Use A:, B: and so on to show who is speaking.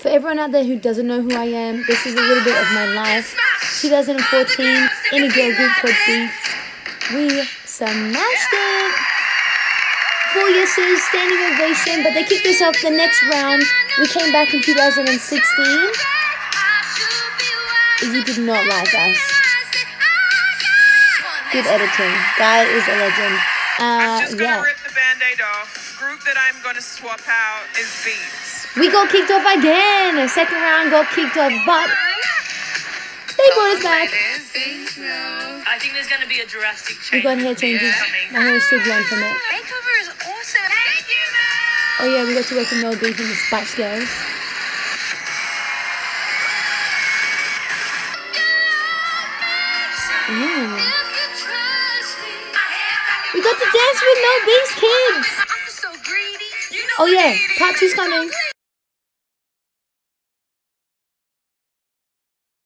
A: For everyone out there who doesn't know who I am, this is a little bit of my life. 2014, in a girl group called Beatz. We smashed it! Four yeses, standing ovation, but they kicked us off the next round. We came back in 2016. You did not like us. Good editing. Guy is a legend. Uh,
B: I'm just gonna
A: yeah.
B: rip the band-aid off. Group that I'm gonna swap out is Beatz.
A: We got kicked off again. Second round got kicked off, but they brought us back.
C: I think there's going to be a drastic change.
A: We
C: change.
A: got hair changes. My hair is still blonde from it.
C: Makeover is awesome. Thank you, man.
A: Oh yeah, we got to work with Mel B from the Spice Girls. Ooh. We got to dance with no B's kids. Oh yeah, part two's coming.